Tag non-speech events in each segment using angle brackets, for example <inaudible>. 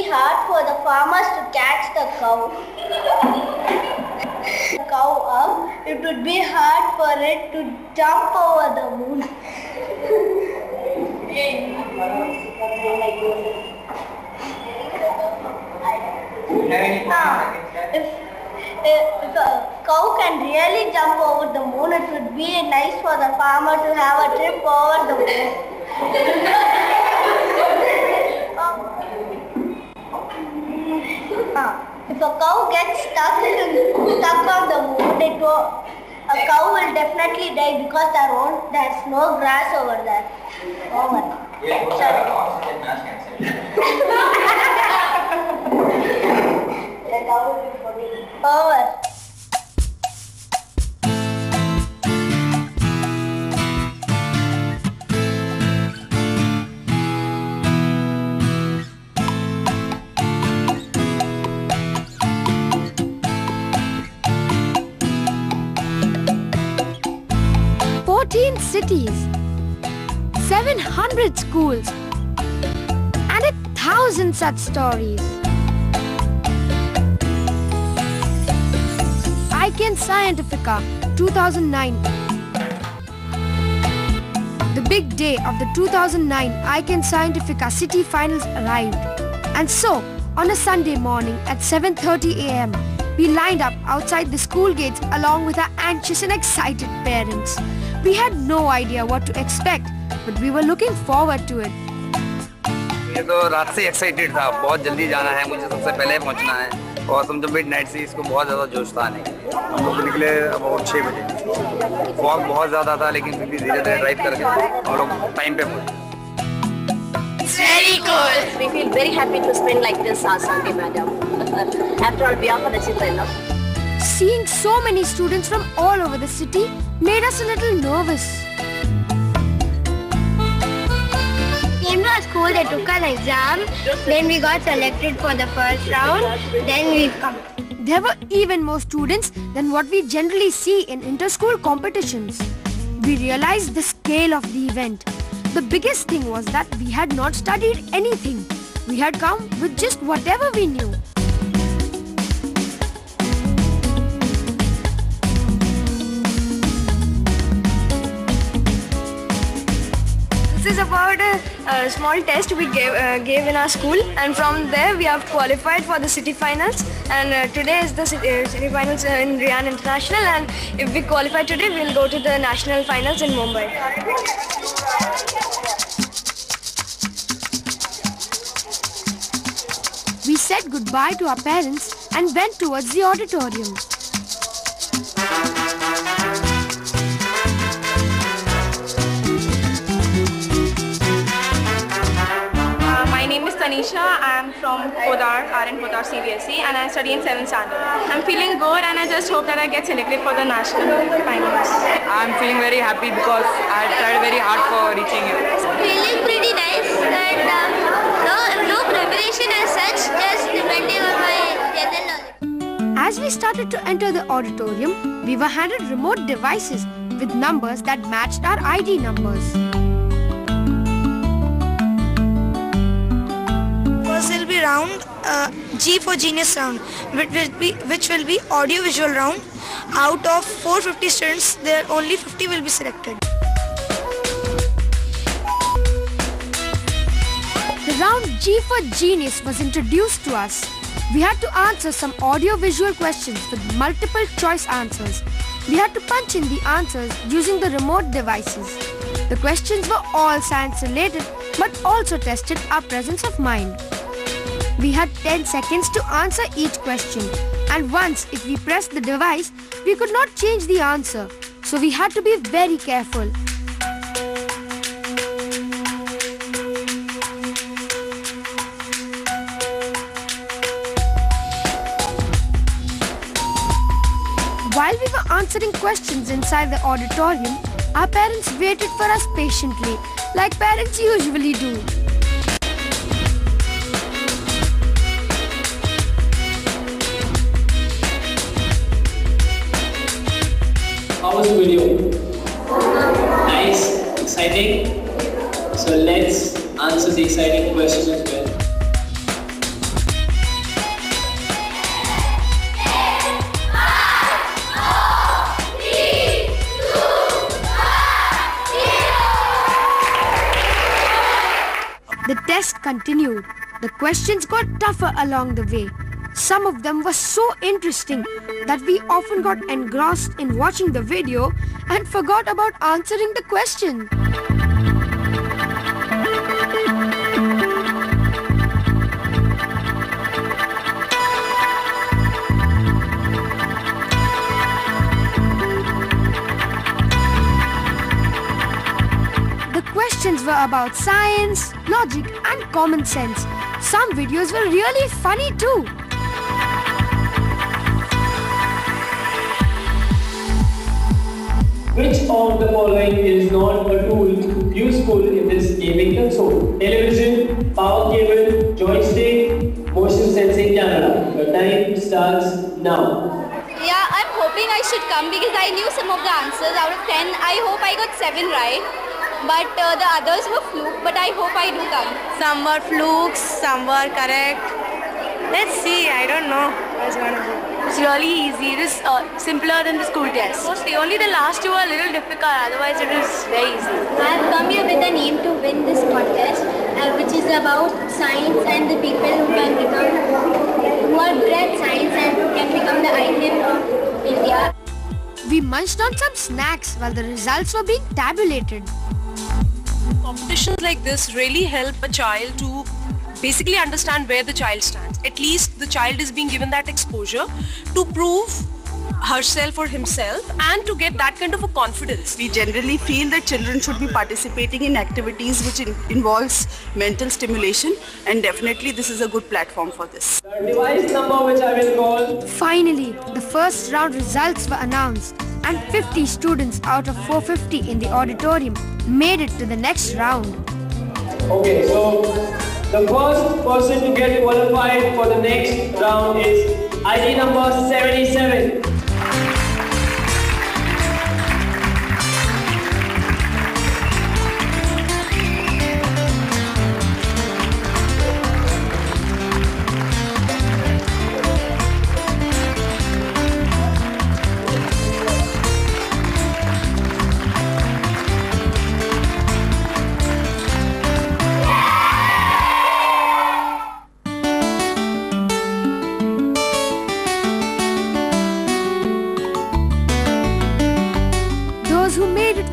be hard for the farmers to catch the cow. the cow up, it would be hard for it to jump over the moon. Ah, if, if a cow can really jump over the moon, it would be nice for the farmer to have a trip over the moon. Ah, if a cow gets stuck stuck on the moon, it will, a cow will definitely die because there won't there's no grass over there. Oh over. <laughs> Over. Fourteen cities, 700 schools, and a thousand such stories. Iken Scientifica 2009 The big day of the 2009 Iken Scientifica City Finals arrived. And so, on a Sunday morning at 7.30 am, we lined up outside the school gates along with our anxious and excited parents. We had no idea what to expect, but we were looking forward to it. ये तो रात से excited था बहुत जल्दी जाना है मुझे सबसे पहले पहुंचना है और समझो मिड नाइट से इसको बहुत ज़्यादा जोश था नहीं हम लोग निकले अबाउट छः बजे फॉग बहुत ज़्यादा था लेकिन फिर भी धीरे धीरे ड्राइव करके हम लोग टाइम पे पहुंचे Very good. We feel very happy to spend like this our Sunday, madam. After all, we are for the children, no? Seeing so many students from all over the city made us a little nervous. Came to our school, they took an exam, then we got selected for the first round, then we've come. There were even more students than what we generally see in inter-school competitions. We realized the scale of the event. The biggest thing was that we had not studied anything. We had come with just whatever we knew. A, small test we gave, uh, gave in our school and from there we have qualified for the city finals and uh, today is the city, uh, city finals in Ryan International and if we qualify today we'll go to the national finals in Mumbai. We said goodbye to our parents and went towards the auditorium. Name is Tanisha. I am from Podar, RN Podar CBSE and I study in 7th standard. I'm feeling good and I just hope that I get selected for the national finals. I'm feeling very happy because I had tried very hard for reaching here. Feeling pretty nice and um, no, no preparation as such, just depending on my general knowledge. As we started to enter the auditorium, we were handed remote devices with numbers that matched our ID numbers. Uh, G for genius round, which will be which will be audio visual round. Out of 450 students, there only 50 will be selected. The round G for Genius was introduced to us. We had to answer some audio-visual questions with multiple choice answers. We had to punch in the answers using the remote devices. The questions were all science related but also tested our presence of mind. We had 10 seconds to answer each question and once if we pressed the device, we could not change the answer. So we had to be very careful. While we were answering questions inside the auditorium, our parents waited for us patiently, like parents usually do. Video? Nice? Exciting? So let's answer the exciting questions as well. The test continued. The questions got tougher along the way. Some of them were so interesting that we often got engrossed in watching the video and forgot about answering the question. The questions were about science, logic and common sense. Some videos were really funny too. Which of the following is not a tool useful in this gaming console? Television, power cable, joystick, motion sensing camera. Your time starts now. Yeah, I'm hoping I should come because I knew some of the answers. Out of 10, I hope I got 7 right. But uh, the others were fluke, but I hope I do come. Some were flukes, some were correct. Let's see, I don't know what's gonna be. It's really easy. It is uh, simpler than the school test. Mostly, only the last two are a little difficult, otherwise it is very easy. I've come here with an aim to win this contest, uh, which is about science and the people who can become, who are great science and who can become the icon of India. We munched on some snacks while the results were being tabulated. Competitions like this really help a child to basically understand where the child stands. At least the child is being given that exposure to prove herself or himself and to get that kind of a confidence. We generally feel that children should be participating in activities which in- involves mental stimulation and definitely this is a good platform for this. Device number which I will call Finally, the first round results were announced and 50 students out of 450 in the auditorium made it to the next round. Okay, so the first person to get qualified for the next round is ID number 77.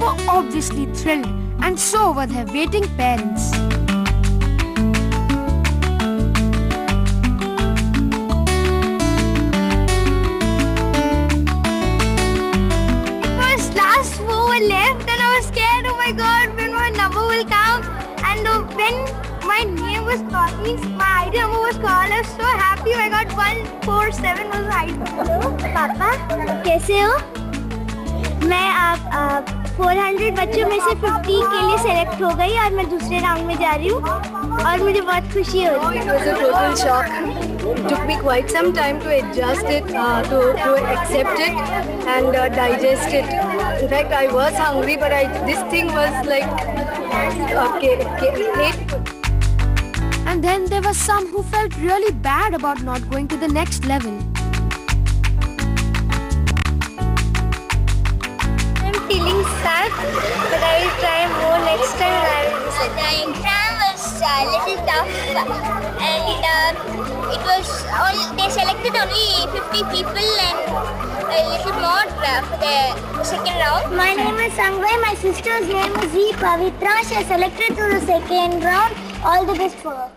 were obviously thrilled and so were their waiting parents. It was last four were left and I was scared, oh my god, when my number will come. And uh, when my name was called, means my ID number was called, I was so happy. I got 147 was my ID. Hello, पापा कैसे हो मैं आप आप 400 बच्चों में से 50 के लिए सेलेक्ट हो गई और मैं दूसरे राउंड में जा रही हूँ और मुझे बहुत खुशी हो रही It was a total shock. It took me quite some time to adjust it, uh, to, to accept it and uh, digest it. In fact, I was hungry, but I, this thing was like, okay, okay, hateful. And then there were some who felt really bad about not going to the next level. Feeling sad, but I will try more next time. I will the exam was a little tough, and uh, it was all they selected only 50 people and a little more uh, for the second round. My name is Sangvai. My sister's name is Z Pavitra. She selected to the second round. All the best for her.